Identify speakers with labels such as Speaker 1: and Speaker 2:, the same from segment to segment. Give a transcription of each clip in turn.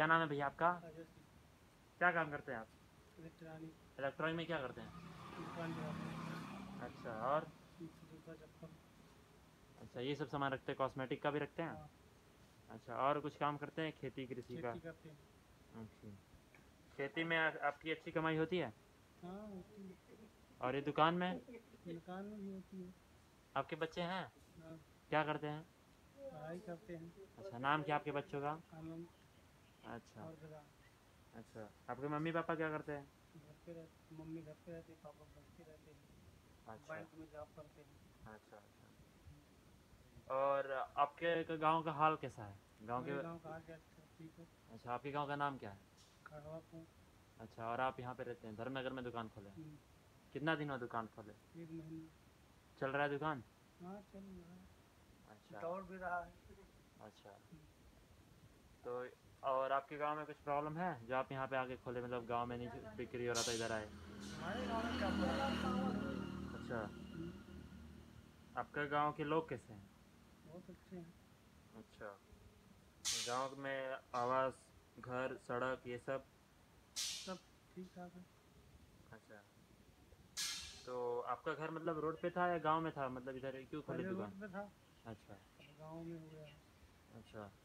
Speaker 1: क्या नाम है भैया आपका? क्या काम करते हैं आप?
Speaker 2: इलेक्ट्रॉनिक।
Speaker 1: इलेक्ट्रॉनिक में क्या करते हैं? अच्छा और? अच्छा ये सब सामान रखते हैं कॉस्मेटिक का भी रखते हैं?
Speaker 2: हाँ,
Speaker 1: अच्छा और कुछ काम करते हैं खेती कृषि का?
Speaker 2: खेती
Speaker 1: अच्छा खेती में आपकी अच्छी कमाई होती है?
Speaker 2: हाँ होती है।
Speaker 1: और ये दुकान में?
Speaker 2: दुकान में भी होती है।
Speaker 1: आपके बच्चे हैं?
Speaker 2: हाँ,
Speaker 1: क्या करते हैं?
Speaker 2: पढ़ाई करते हैं।
Speaker 1: अच्छा नाम क्या आपके बच्चों का? अच्छा। अच्छा। आपके मम्मी पापा क्या करते हैं?
Speaker 2: घर पे रहते मम्मी घर पे रहती पापा बैंक पे रहते। हैं
Speaker 1: अच्छा।
Speaker 2: बैंक में जॉब करते हैं।
Speaker 1: अच्छा अच्छा। और आपके गाँव का हाल कैसा है? गाँव के
Speaker 2: गाँव का हाल ठीक है।
Speaker 1: अच्छा आपके गाँव का नाम क्या है?
Speaker 2: खड़वापुर
Speaker 1: अच्छा और आप यहाँ पे रहते हैं? धर्मनगर में दुकान खोले
Speaker 2: हम्म,
Speaker 1: कितना दिन हुआ दुकान खोले?
Speaker 2: एक महीने।
Speaker 1: चल रहा है दुकान?
Speaker 2: हाँ चल रहा है।
Speaker 1: अच्छा।
Speaker 2: दौड़ भी रहा है।
Speaker 1: अच्छा। तो और आपके गाँव में कुछ प्रॉब्लम है? जो आप यहाँ पे आके खोले मतलब गाँव में नहीं बिक्री हो रहा था इधर आए। अच्छा। आपके गाँव के लोग कैसे हैं?
Speaker 2: बहुत अच्छे हैं।
Speaker 1: अच्छा। गाँव में आवास घर सड़क ये सब?
Speaker 2: सब ठीक ठाक है।
Speaker 1: अच्छा। तो आपका घर मतलब रोड पे था या गाँव में था? मतलब इधर क्यों खोले दुकान?
Speaker 2: रोड पे था।
Speaker 1: अच्छा।
Speaker 2: गाँव में हो गया।
Speaker 1: अच्छा।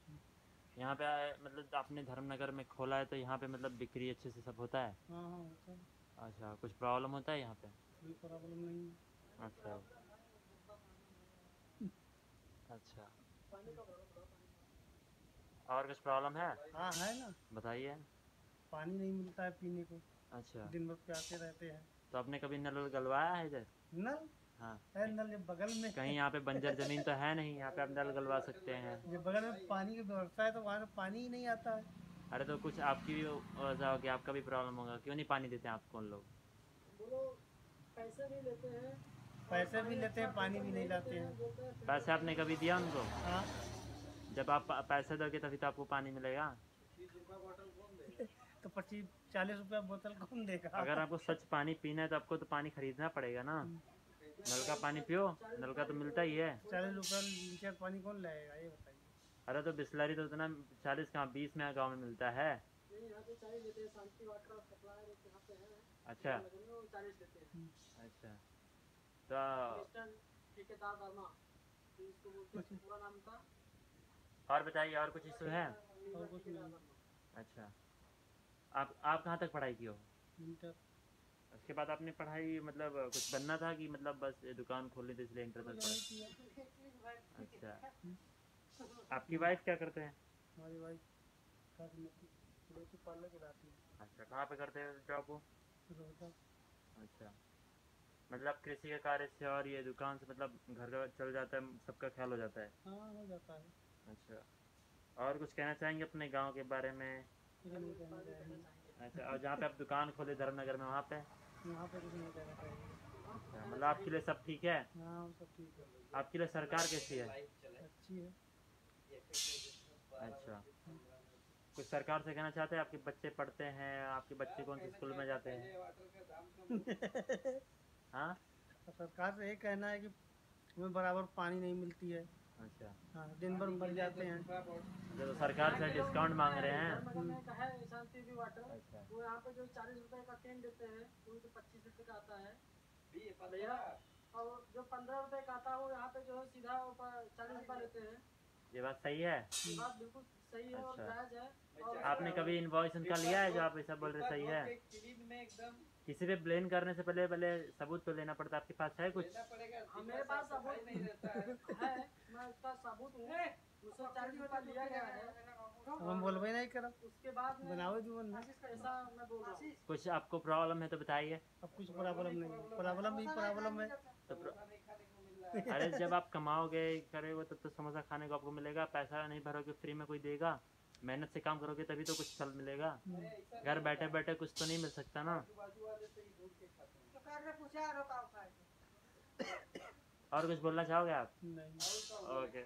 Speaker 1: यहाँ पे आए मतलब आपने धर्मनगर में खोला है तो यहाँ पे मतलब बिक्री अच्छे से सब होता है?
Speaker 2: हाँ हाँ होता है।
Speaker 1: अच्छा कुछ प्रॉब्लम होता है यहाँ पे?
Speaker 2: कोई प्रॉब्लम नहीं
Speaker 1: अच्छा। अच्छा। और कुछ प्रॉब्लम है?
Speaker 2: हाँ है ना।
Speaker 1: बताइए।
Speaker 2: पानी नहीं मिलता है पीने को।
Speaker 1: अच्छा।
Speaker 2: दिन भर प्यासे रहते हैं।
Speaker 1: तो आपने कभी नल गलवाया है इधर?
Speaker 2: नल
Speaker 1: हाँ।
Speaker 2: नल बगल में।
Speaker 1: कहीं यहाँ पे बंजर ज़मीन तो है नहीं यहाँ पे आप नल गलवा सकते हैं।
Speaker 2: जब बगल में पानी की व्यवस्था है तो वहाँ पानी ही नहीं आता है।
Speaker 1: अरे तो कुछ आपकी भी वजह होगी आपका भी प्रॉब्लम होगा। क्यों नहीं पानी देते हैं आपको उन लोग?
Speaker 2: पैसे भी लेते हैं। पैसे भी लेते हैं पानी भी नहीं लाते हैं।
Speaker 1: पैसे आपने कभी दिया उनको?
Speaker 2: हाँ।
Speaker 1: जब आप पैसे दोगे तभी तो आपको पानी मिलेगा।
Speaker 2: तो पच्चीस चालीस रुपया बोतल कौन देगा?
Speaker 1: अगर आपको सच पानी पीना है तो आपको तो पानी खरीदना पड़ेगा ना। नल का पानी पियो नल का तो मिलता ही है।
Speaker 2: चालीस रुपया लीटर पानी कौन लाएगा ये बताइए।
Speaker 1: अरे तो बिस्लरी तो उतना चालीस कहाँ बीस में गाँव में मिलता है। अच्छा। अच्छा। तो
Speaker 2: ठेकेदार वर्मा इसको बोलते हैं पूरा नाम था
Speaker 1: और बताइए और कुछ इशू है?
Speaker 2: और कुछ
Speaker 1: अच्छा। आप आप कहाँ तक पढ़ाई की हो?
Speaker 2: इंटर।
Speaker 1: उसके बाद आपने पढ़ाई मतलब कुछ बनना था कि मतलब बस दुकान खोलनी थी इसलिए इंटर तक पढ़ा अच्छा। आपकी वाइफ क्या करते हैं?
Speaker 2: हमारी वाइफ पार्लर चलाती है।
Speaker 1: अच्छा कहाँ पे करते हैं जॉब वो? अच्छा। मतलब कृषि के कार्य से और ये दुकान से मतलब घर का चल जाता है सबका ख्याल हो जाता है?
Speaker 2: हाँ हो जाता है।
Speaker 1: अच्छा। और कुछ कहना चाहेंगे अपने गाँव के बारे में? अच्छा और जहाँ पे आप दुकान खोले धर्मनगर में वहाँ पे?
Speaker 2: यहाँ पे कुछ नहीं कहना चाहिए।
Speaker 1: अच्छा मतलब आपके लिए सब ठीक है?
Speaker 2: हाँ सब ठीक है।
Speaker 1: आपके लिए सरकार कैसी है?
Speaker 2: अच्छी है।
Speaker 1: अच्छा। कुछ सरकार से कहना चाहते हैं? आपके बच्चे पढ़ते हैं आपके बच्चे कौन से स्कूल में जाते हैं? हाँ?
Speaker 2: सरकार से ये कहना है कि हमें बराबर पानी नहीं मिलती है।
Speaker 1: अच्छा।
Speaker 2: हाँ दिन भर मर जाते हैं।
Speaker 1: जब सरकार से डिस्काउंट मांग रहे हैं।
Speaker 2: शांति भी वाटर।
Speaker 1: अच्छा।
Speaker 2: वो यहाँ पे जो चालीस रुपए का कैन देते हैं वो तो पच्चीस रुपए का आता है। भैया और जो पंद्रह रुपए का आता है वो यहाँ पे जो है सीधा चालीस रुपए लेते हैं।
Speaker 1: ये बात सही है?
Speaker 2: ये बात बिल्कुल सही है और
Speaker 1: अच्छा।
Speaker 2: जायज़ है और
Speaker 1: आपने कभी इनवॉइस उनका लिया है जो आप ऐसा बोल रहे सही है? किसी पे ब्लेम करने से पहले पहले सबूत तो लेना पड़ता है। आपके पास है कुछ?
Speaker 2: मेरे पास सबूत नहीं रहता है। मैं उसका सबूत हूँ। मुझसे चालीस रुपया लिया गया है। हम नहीं करा। उसके बाद बनाओ जीवन में। ऐसा मैं बोल रहा हूँ।
Speaker 1: कुछ आपको प्रॉब्लम है तो बताइए।
Speaker 2: अब कुछ प्रॉब्लम नहीं है। प्रॉब्लम ही प्रॉब्लम है।
Speaker 1: तो अरे जब आप कमाओगे करोगे तब तो समोसा खाने को आपको मिलेगा पैसा नहीं भरोगे फ्री में कोई देगा मेहनत से काम करोगे तभी तो कुछ फल मिलेगा। घर बैठे बैठे कुछ तो नहीं मिल सकता ना। और कुछ बोलना चाहोगे आप?
Speaker 2: नहीं।
Speaker 1: ओके